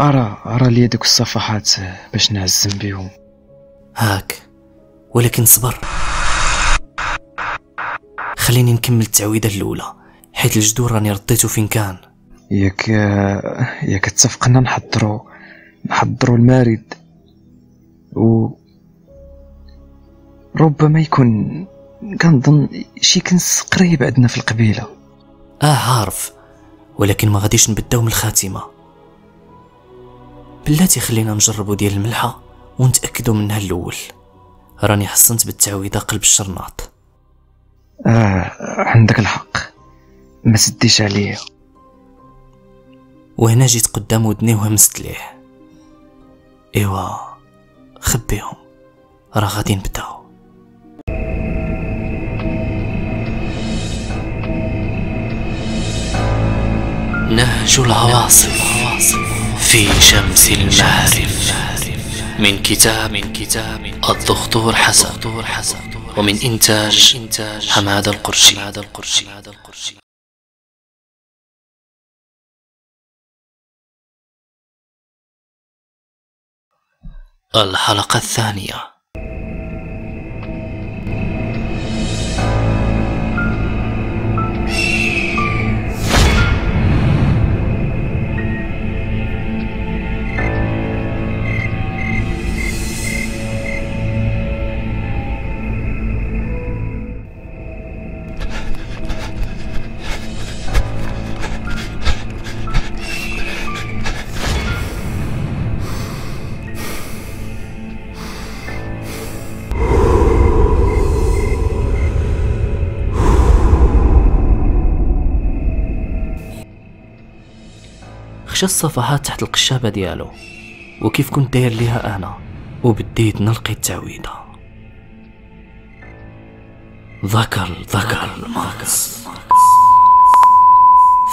أرى أرى لي دوك الصفحات باش نعزم بيهم هاك ولكن صبر. خليني نكمل التعويذة الأولى حيت الجدور راني رديته فين كان. ياك ياك اتفقنا نحضرو نحضرو المارد و ربما يكون كنظن شي كنس قريب عندنا في القبيلة. آه عارف ولكن ما غاديش نبدأو من الخاتمة. بلاتي خلينا نجربو ديال الملحة ونتاكدوا منها الأول. راني حصنت بالتعويذة قلب الشرناط. آه عندك الحق. ما سديش عليا. وهنا جيت قدام ودني وهمست ليه. إيوا خبيهم. راه غادي نبداو. نهج العواصف. في شمس المعارف من كتاب من كتاب الدكتور حسن ومن إنتاج حماد القرشي. الحلقة الثانية. خشى الصفحات تحت القشابة ديالو؟ وكيف كنت داير ليها أنا؟ وبديت نلقي التعويذة ذكر ذكر ماكس.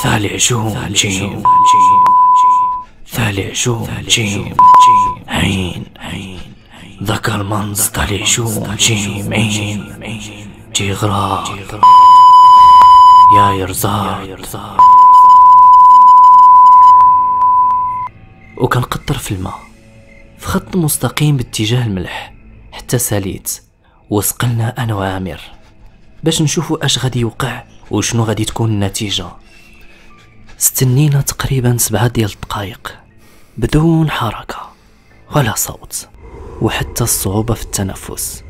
ثالع جوم جيم. ثالع جوم جيم. عين. ذكر منز طالع جوم جيم. عين. جي غرا يا يرزاق. وكنقطر في الماء في خط مستقيم باتجاه الملح حتى ساليت وسقلنا أنا وعامر. باش نشوفوا أش غادي يوقع وشنو غادي تكون النتيجة. استنينا تقريبا سبعة ديال الدقايق. بدون حركة ولا صوت وحتى الصعوبة في التنفس.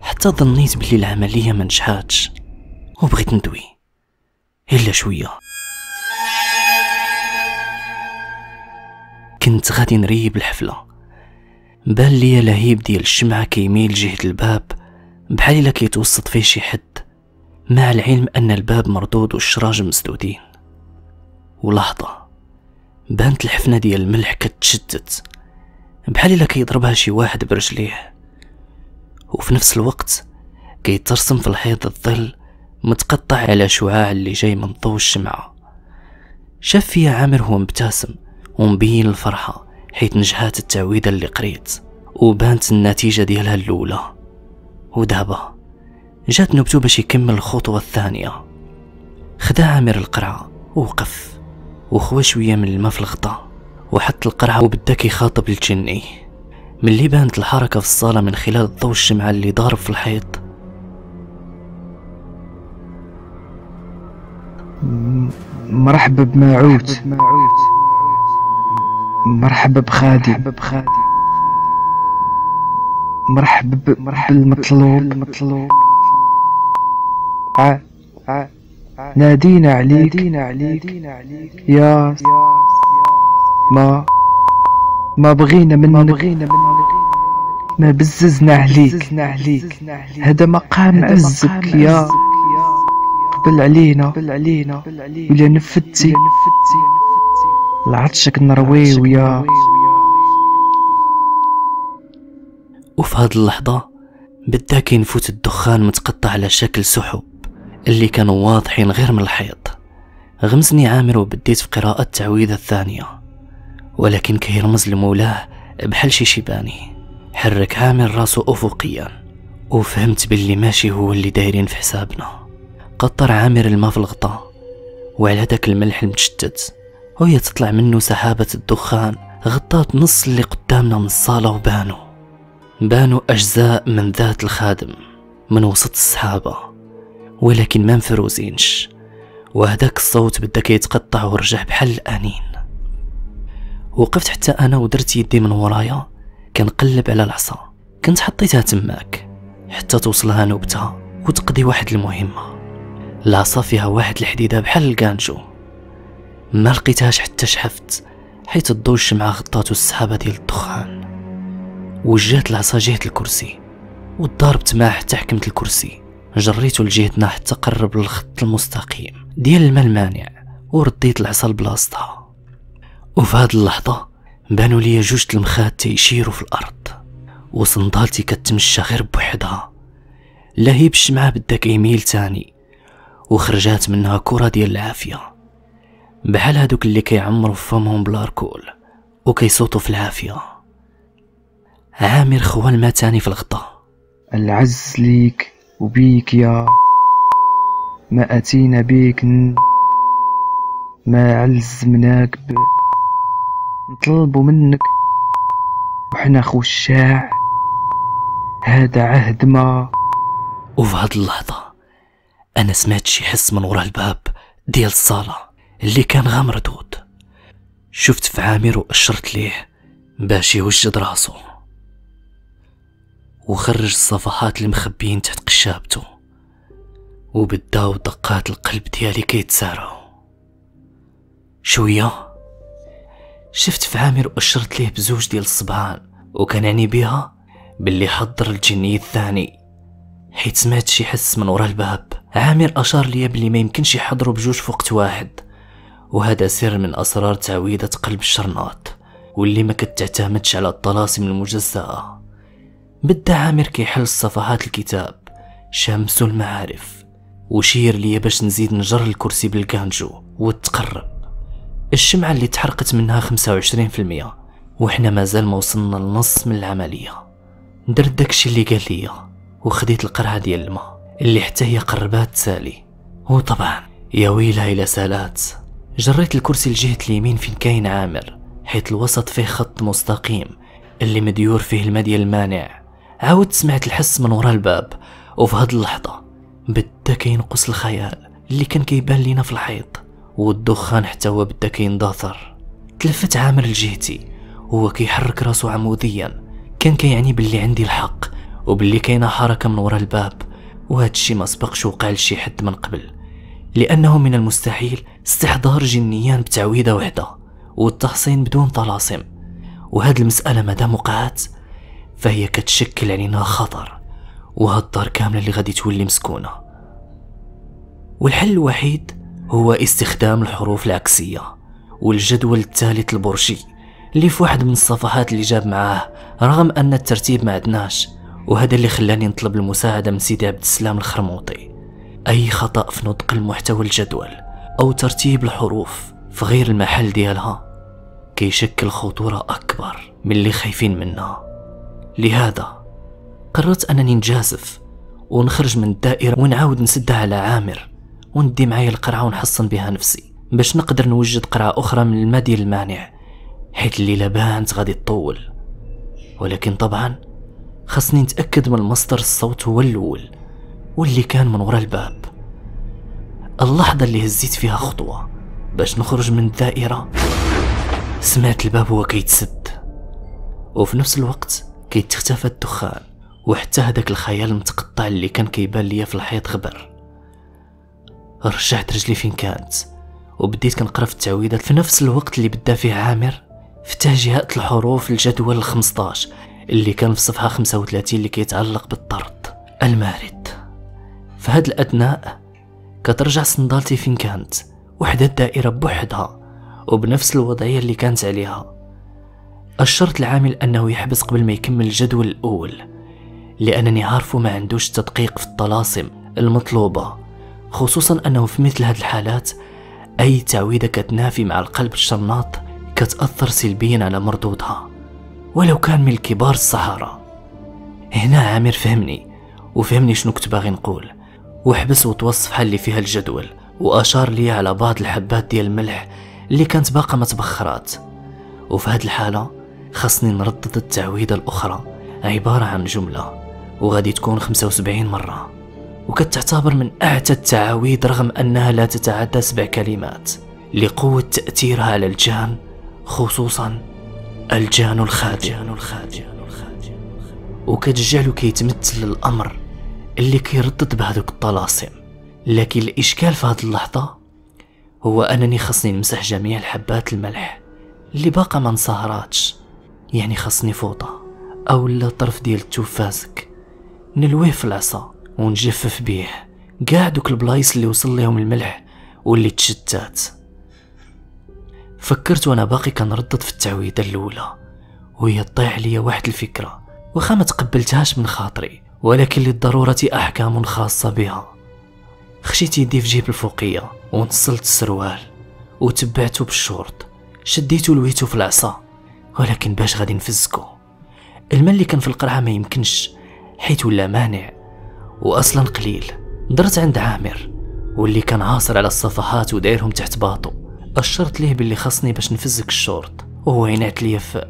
حتى ظنيت بلي العملية ما نجحاتش وبغيت ندوي. إلا شوية. كنت غادي نريب الحفلة. بان ليا لهيب ديال الشمعة كيميل جهة الباب بحال إلا كيتوسط فيه شي حد مع العلم أن الباب مردود والشراج مسدودين. ولحظة بانت الحفنة ديال الملح كتشتت بحال إلا كيضربها شي واحد برجليه. وفي نفس الوقت كيترسم في الحيط الظل متقطع على شعاع اللي جاي من ضوء الشمعة. شاف فيا عامر هو مبتسم ومبين الفرحة حيت نجحات التعويذة اللي قريت وبانت النتيجة ديالها الأولى. ودابا جات نوبتو باش يكمل الخطوة الثانية. خدا عامر القرعة ووقف وخوى شوية من الماء في الغطاء وحط القرعة وبدا كيخاطب الجني. ملي بانت الحركة في الصالة من خلال ضوء الشمعة اللي ضارب في الحيط. مرحبا بماعوت مرحبا بخادي. مرحبا مرحبا بالمطلوب. مطلوب نادينا عليك. يا ما ما بغينا من ما بغينا من ما بززنا عليك. هذا مقام عزك يا قبل علينا. قبل علينا. ولا نفتي. العطشك نروي ويا وفي هاد اللحظة بدا كينفوت الدخان متقطع على شكل سحب اللي كانوا واضحين غير من الحيط. غمزني عامر وبديت في قراءة التعويذة الثانية. ولكن كيرمز لمولاه بحال شي شيباني. حرك عامر راسو أفقيا وفهمت باللي ماشي هو اللي دايرين في حسابنا. قطر عامر الماء في الغطاء وعلى داك الملح المتشتت. وهي تطلع منه سحابة الدخان غطات نص اللي قدامنا من الصالة وبانوا بانوا أجزاء من ذات الخادم من وسط السحابة. ولكن ما مفروزينش وهداك الصوت بدا كيتقطع ورجع بحال الأنين وقفت حتى أنا ودرت يدي من ورايا كنقلب على العصا كنت حطيتها تماك حتى توصلها نوبتها وتقضي واحد المهمة. العصا فيها واحد الحديدة بحال الكانجو ما لقيتهاش حتى شحفت حيت الضو الشمعة غطاتو السحابة ديال الدخان. وجهت العصا جهة الكرسي وضربت معاه حتى حكمت الكرسي. جريتو لجهتنا حتى قرب للخط المستقيم ديال الماء المانع ورديت العصا لبلاصتها وفي هاد اللحظة بانوا لي جوج المخات تيشيروا في الأرض وصندالتي كتمشى غير بوحدها. لهيب الشمعة بدا كيميل تاني وخرجات منها كرة ديال العافية. بحال هادوك اللي كيعمروا فمهم بالاركول وكيصوتوا في العافية. عامر خوا الماء تاني في الغطا. العز ليك وبيك يا ما أتينا بيك ن... ما علزمناك ب... نطلبوا منك وحنا خشاع هذا عهد ما وفي هاد اللحظة أنا سمعت شي حس من ورا الباب ديال الصالة. اللي كان غا مردود. شفت في عامر وأشرت ليه باش يوجد راسو. وخرج الصفحات اللي مخبيين تحت قشابته. وبداو دقات القلب ديالي كيتسارعو شوية شفت في عامر وأشرت ليه بزوج ديال الصبعان وكان بها باللي حضر الجني الثاني. حيت سمعت شي حس من ورا الباب. عامر أشار ليا بلي ما يمكنش يحضروا بجوج في وقت واحد. وهذا سر من أسرار تعويذة قلب الشرناط واللي ما كتعتمدش على الطلاسم المجزأة. بدا عامر كيحل صفحات الكتاب شمس المعارف. وشير ليا باش نزيد نجر الكرسي بالكانجو وتقرب. الشمعة اللي تحرقت منها 25% وحنا مازال ما وصلنا لنص من العملية. درت داكشي اللي قال ليا وخديت القرعة ديال الماء اللي حتى هي قربات تسالي وطبعا يا ويلها إلى سالات. جريت الكرسي لجهة اليمين فين كاين عامر حيت الوسط فيه خط مستقيم اللي مديور فيه الماء ديال المانع. عاودت سمعت الحس من ورا الباب وفي هاد اللحظة بدأ كينقص الخيال اللي كان كيبان لينا في الحيط والدخان حتى هو بدأ كينداثر تلفت عامر لجهتي هو كيحرك راسو عموديا. كان كيعني باللي عندي الحق وباللي كاينة حركة من ورا الباب وهذا الشيء ما سبقش وقع لشي حد من قبل. لأنه من المستحيل استحضار جنيان بتعويذة وحدة والتحصين بدون طلاسم. وهاد المسألة مادام وقعت فهي كتشكل علينا خطر وهاد الدار كاملة اللي غادي تولي مسكونة. والحل الوحيد هو استخدام الحروف العكسية والجدول الثالث البرشي اللي في واحد من الصفحات اللي جاب معاه رغم أن الترتيب ما عدناش وهذا اللي خلاني نطلب المساعدة من سيدي عبد السلام الخرموطي. أي خطأ في نطق المحتوى الجدول أو ترتيب الحروف في غير المحل ديالها كيشكل خطورة أكبر من اللي خايفين منها. لهذا قررت أنني نجازف ونخرج من الدائرة ونعاود نسدها على عامر وندي معايا القرعة ونحصن بها نفسي باش نقدر نوجد قرعة أخرى من الماء ديال المانع حيت الليلة بانت غادي تطول ولكن طبعا خاصني نتأكد من مصدر الصوت هو الأول. واللي كان من وراء الباب. اللحظة اللي هزيت فيها خطوة باش نخرج من الدائرة. سمعت الباب هو كيتسد. وفي نفس الوقت كيتختفى الدخان وحتى هداك الخيال المتقطع اللي كان كيبان ليا في الحيط غبر. رجعت رجلي فين كانت وبديت كنقرأ في التعويذات. في نفس الوقت اللي بدا فيه عامر في تهجئة الحروف الجدول ال 15 اللي كان في صفحة 35 اللي كيتعلق بالطرد. المارد. في هاد الأثناء كترجع صندالتي فين كانت وحدة الدائرة بوحدها وبنفس الوضعية اللي كانت عليها. أشرت العامل أنه يحبس قبل ما يكمل الجدول الأول لأنني عارفه ما عندوش تدقيق في الطلاسم المطلوبة خصوصا أنه في مثل هذه الحالات أي تعويذة كتنافي مع القلب الشرناط كتأثر سلبيا على مردودها. ولو كان من كبار الصحراء هنا عامر فهمني وفهمني شنو كنت باغي نقول. وحبس وتوصف اللي فيها الجدول وأشار لي على بعض الحبات ديال الملح اللي كانت باقا ما تبخرات. وفي هاد الحالة خاصني نردد التعويذة الأخرى عبارة عن جملة وغادي تكون 75 مرة. وكتعتبر من أعتى التعاويذ رغم أنها لا تتعدى سبع كلمات لقوة تأثيرها على الجان خصوصا الجان الخادم. وكتجعلو كيتمثل الأمر اللي كيردد بهذوك الطلاسم. لكن الإشكال في هذه اللحظة هو أنني خصني نمسح جميع الحبات الملح اللي باقا ما انصهراتش. يعني خصني فوطة أو لا طرف ديال التوفازك. نلويه في العصا ونجفف بيه. كاع دوك البلايص اللي وصل ليهم الملح واللي تشتات. فكرت وأنا باقي كنردد في التعويذة الأولى وهي طيح ليا واحد الفكرة واخا ما تقبلتهاش من خاطري. ولكن للضرورة أحكام خاصة بها. خشيت يدي في جيب الفوقية ونصلت السروال وتبعته بالشورت شديتو لويتو في العصا ولكن باش غادي نفزكو. الماء اللي كان في القرعة ما يمكنش حيت ولا مانع. واصلا قليل درت عند عامر واللي كان عاصر على الصفحات ودايرهم تحت باطو. أشرت ليه باللي خصني باش نفزك الشورت وهو ينعت لي في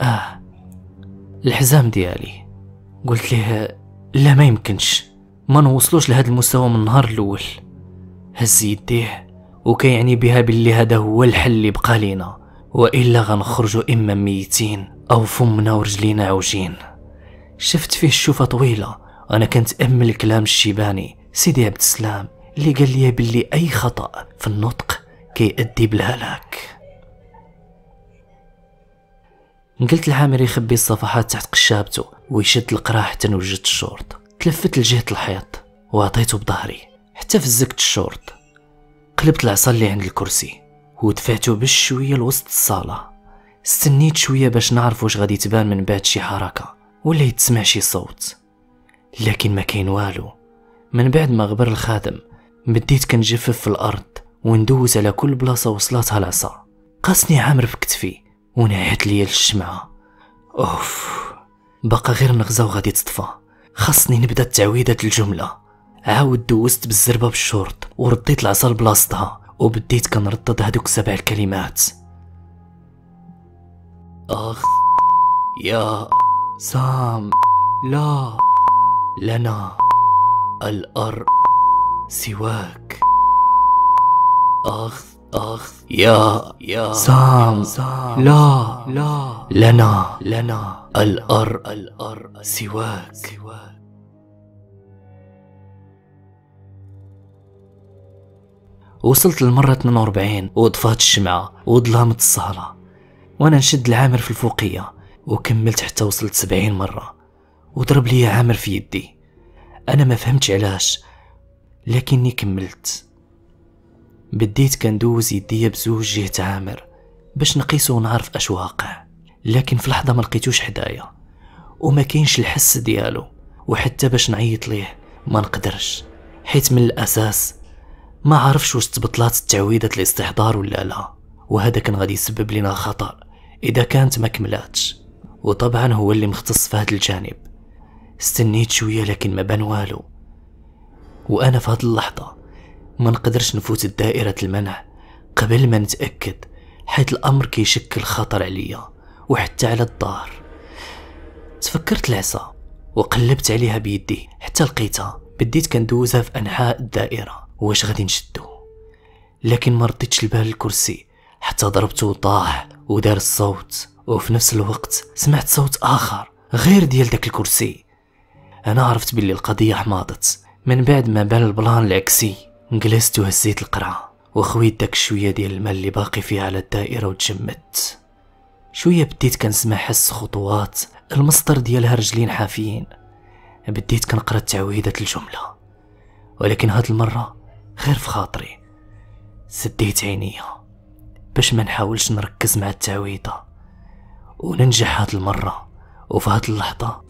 آه الحزام ديالي. قلت ليه لا ما يمكنش. ما نوصلوش لهذا المستوى من النهار الأول. هز يديه وكيعني بها باللي هذا هو الحل اللي بقى لينا. وإلا غنخرجوا إما ميتين أو فمنا ورجلينا عوجين. شفت فيه الشوفه طويلة. أنا كنت امل كلام الشيباني. سيدي عبد السلام اللي قال لي باللي أي خطأ في النطق كيأدي بالهلاك. قلت لعامر يخبي الصفحات تحت قشابته ويشد القرعة حتى نوجدت الشورت. تلفت لجهة الحيط وعطيته بظهري حتى فزكت الشورت. قلبت العصا اللي عند الكرسي ودفعته بالشوية لوسط الصالة. استنيت شوية باش نعرف واش غادي تبان من بعد شي حركة ولا يتسمع شي صوت. لكن ما كاين والو. من بعد ما غبر الخادم بديت كنجفف في الأرض وندوز على كل بلاصة وصلاتها العصا. قاسني عامر في كتفي ونعت ليا الشمعة. أوف بقى غير نغزة وغادي تطفى خاصني نبدأ التعويذة الجملة. عاود دوزت بالزربة بالشورت ورديت العصا لبلاصتها وبديت كنردد هذوك سبع الكلمات. أخ يا سام لا لنا الأرض سواك. أخ أخ يا يا سام, سام لا لا. لنا لنا الأرض الأرض سواك, سواك وصلت للمرة 42 وطفات الشمعة وظلامت الصالة وأنا نشد العامر في الفوقية وكملت حتى وصلت 70 مرة. وضرب لي عامر في يدي. أنا ما فهمتش علاش لكني كملت. بديت كندوز يديا بزوج جهة عامر باش نقيسو ونعرف اش واقع. لكن في لحظة ما لقيتوش حدايا وما كاينش الحس ديالو وحتى باش نعيط ليه ما نقدرش. حيت من الأساس ما عرفش واش تبطلات التعويذة الاستحضار ولا لا وهذا كان غادي يسبب لنا خطر إذا كانت ما كملاتش. وطبعا هو اللي مختص في هذا الجانب. استنيت شوية لكن ما بان والو. وأنا في هذه اللحظة ما نقدرش نفوت دائرة المنع قبل ما نتأكد حيث الأمر كيشكل خطر عليا وحتى على الدار. تفكرت العصا وقلبت عليها بيدي حتى لقيتها بديت كندوزها في أنحاء الدائرة. واش غادي نشدو؟ لكن ما رديتش البال الكرسي حتى ضربته طاح ودار الصوت. وفي نفس الوقت سمعت صوت آخر غير ديال داك الكرسي. أنا عرفت باللي القضية حماضت من بعد ما بان البلان العكسي. جلست وهزيت القرعة وخويت داك شوية ديال الماء اللي باقي فيه على الدائرة وتجمدت. شوية بديت كنسمع حس خطوات المصدر ديالها رجلين حافيين. بديت كنقرأ تعويذة الجملة. ولكن هاد المرة غير في خاطري. سديت عينيا باش ما نحاولش نركز مع التعويذة. وننجح هاد المرة وفي هاد اللحظة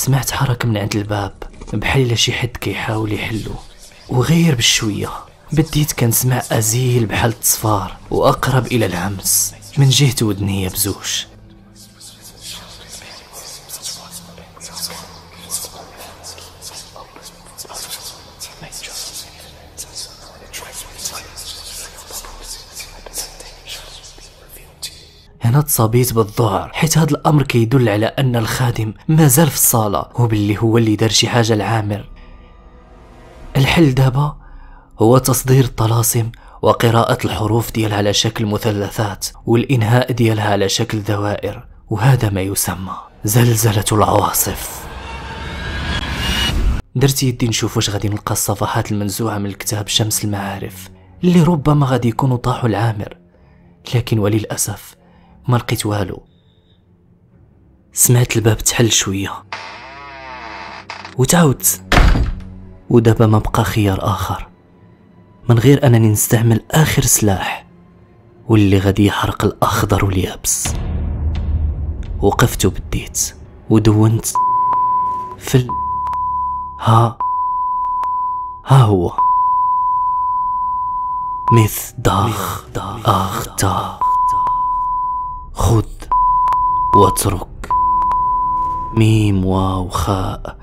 سمعت حركة من عند الباب بحال شي حد كيحاول يحلو. وغير بشوية بديت كنسمع أزيل بحال التصفار وأقرب إلى الهمس. من جهة ودنيا بزوج. هنا تصابيت بالذعر حيت هذا الأمر كيدل على أن الخادم مازال في الصالة وباللي هو اللي دار شي حاجة لعامر. الحل دابا هو تصدير الطلاسم وقراءة الحروف ديالها على شكل مثلثات والإنهاء ديالها على شكل دوائر وهذا ما يسمى زلزلة العواصف. درت يدي نشوف واش غادي نلقى الصفحات المنزوعة من الكتاب شمس المعارف اللي ربما غادي يكونوا طاحوا العامر. لكن وللأسف ما لقيت والو. سمعت الباب تحل شوية. وتعاودت ودابا ما بقى خيار آخر. من غير أنني نستعمل آخر سلاح. واللي غادي يحرق الأخضر واليابس. وقفت وبديت. ودونت. في ال... ها. ها هو. مث داخ. آخ تا خذ واترك. ميم واو خاء.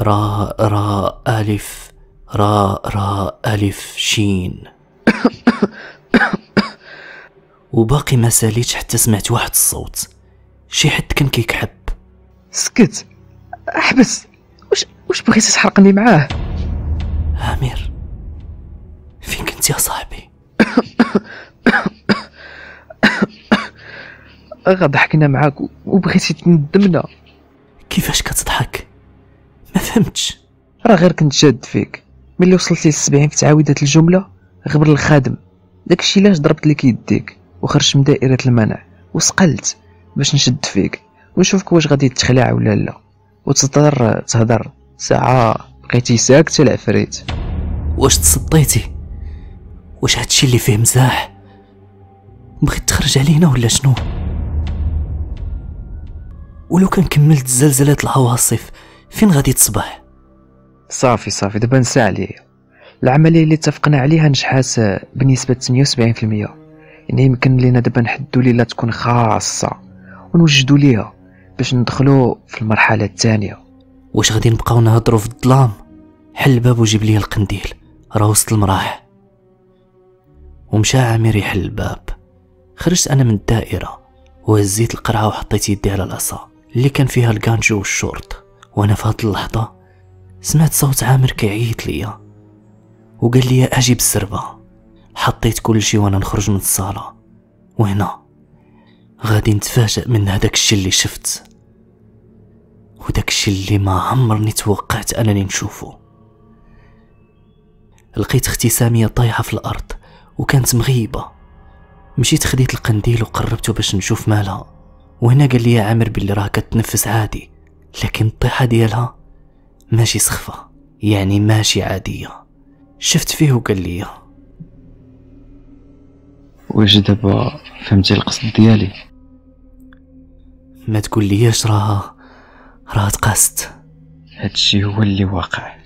راء راء ألف. راء راء ألف شين. وباقي ما ساليتش حتى سمعت واحد الصوت. شي حد كان كيكحب. سكت. أحبس. واش واش بغيتي تحرقني معاه؟ عامر فين كنت يا صاحبي؟ غضحكنا معاك و- وبغيتي تندمنا. كيفاش كتضحك؟ ما فهمتش. راه غير كنت شاد فيك. ملي وصلتي للسبعين في تعاودات الجملة غبر الخادم. داكشي علاش ضربت لك يديك؟ وخرجت من دائرة المنع. وسقلت باش نشد فيك. ونشوفك واش غادي تخلع ولا لا. وتضطر تهضر ساعة. بقيتي ساكتة العفريت. واش تصديتي؟ واش هادشي اللي فيه مزاح؟ بغيت تخرج علينا ولا شنو؟ ولو كان كملت زلزلة العواصف فين غادي تصبح؟ صافي صافي. دابا نسى عليا العملية اللي اتفقنا عليها نجحات بنسبة 78% يعني يمكن لينا دابا نحدو ليلة تكون خاصة ونوجدو ليها باش ندخلو في المرحلة الثانية. واش غادي نبقاو نهضروا في الظلام؟ حل الباب وجيب لي القنديل. راه وسط المراح ومشى عامر يحل الباب. خرجت أنا من الدائرة وهزيت القرعة وحطيت يدي على العصا اللي كان فيها الكانجو والشورت. وأنا في هاد اللحظة سمعت صوت عامر كيعيط ليا. وقال لي أجي بالزربه حطيت كل شي وأنا نخرج من الصالة. وهنا غادي نتفاجأ من هداك الشي اللي شفت. وداك الشي اللي ما عمرني توقعت أنني نشوفه لقيت أختي سامية طايحة في الأرض وكانت مغيبة. مشيت خديت القنديل وقربته باش نشوف مالها. وهنا قال لي عامر باللي راه كتنفس عادي لكن الطيحة ديالها ماشي سخفة يعني ماشي عادية. شفت فيه وقال لي واش دابا فهمتي القصد ديالي؟ ما تقول ليش راه راه تقاست. هادشي هو اللي واقع.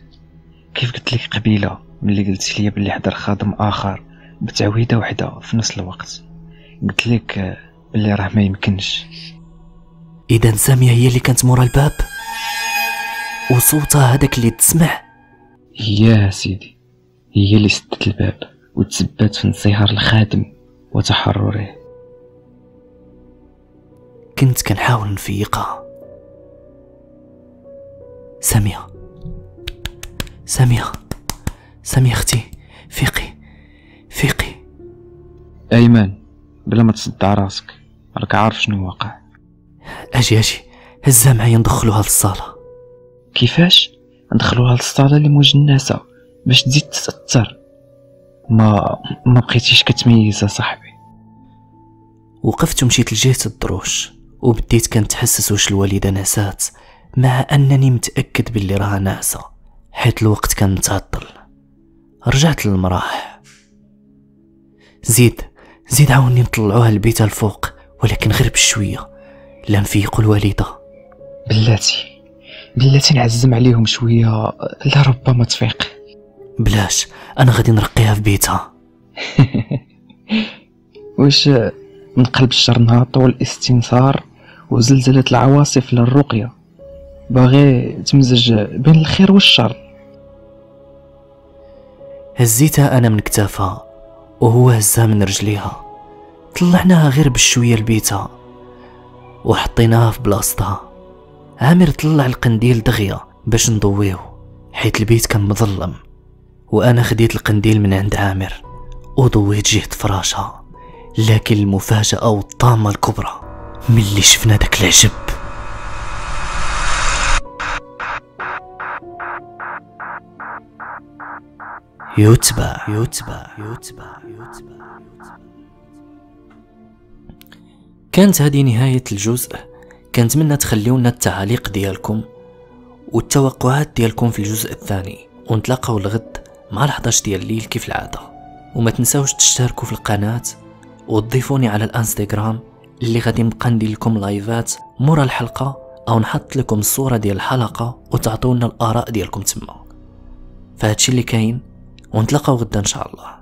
كيف قلت لك قبيلة ملي قلت لي بلي حضر خادم آخر بتعويدة وحدة في نفس الوقت. قلت لك بلي راه ما يمكنش. إذا سامية هي اللي كانت مورا الباب؟ وصوتها هذاك اللي تسمع؟ يا سيدي هي اللي سدت الباب وتسبت في انصهار الخادم وتحرره. كنت كنحاول نفيقها. سامية سامية سامية أختي فيقي فيقي. أيمن بلا ما تصدع راسك. راك عارف شنو واقع أجي أجي. هزها معايا ندخلوها للصالة كيفاش؟ ندخلوها للصاله اللي مجنسه باش تزيد تتأثر. ما ما بقيتيش كتميز صاحبي. وقفت ومشيت لجهة الدروش وبديت كنتحسس واش الوالدة نسات مع أنني متأكد باللي راها ناعسة حيت الوقت كان متعطل. رجعت للمراح زيد زيد عاوني نطلعوها لبيتها الفوق. ولكن غير بشوية لا نفيقوا الوالدة. بلاتي. بلاتي نعزم عليهم شوية. لربما تفيق. بلاش. أنا غادي نرقيها في بيتها. واش من قلب الشرنهاط والاستنثار وزلزلة العواصف للرقية؟ باغي تمزج بين الخير والشر. هزيتها أنا من كتافها وهو هزها من رجليها. طلعناها غير بشوية لبيتها وحطيناها في بلاصتها. عامر طلع القنديل دغيا باش نضويه حيت البيت كان مظلم. وأنا خديت القنديل من عند عامر وضويت جهة فراشها. لكن المفاجأة والطامة الكبرى ملي شفنا داك العجب. يتبع يتبع يتبع يتبع كانت هذه نهاية الجزء. كنتمنى تخليونا التعاليق ديالكم والتوقعات ديالكم في الجزء الثاني. ونتلاقاو الغد مع ال11 ديال الليل كيف العادة. وما تنساوش تشتركوا في القناة وتضيفوني على الانستغرام اللي غادي نبقى ندير لكم لايفات مورا الحلقة أو نحط لكم الصورة ديال الحلقة وتعطونا الآراء ديالكم تما. فهادشي اللي كاين ونتلاقاو غدا إن شاء الله.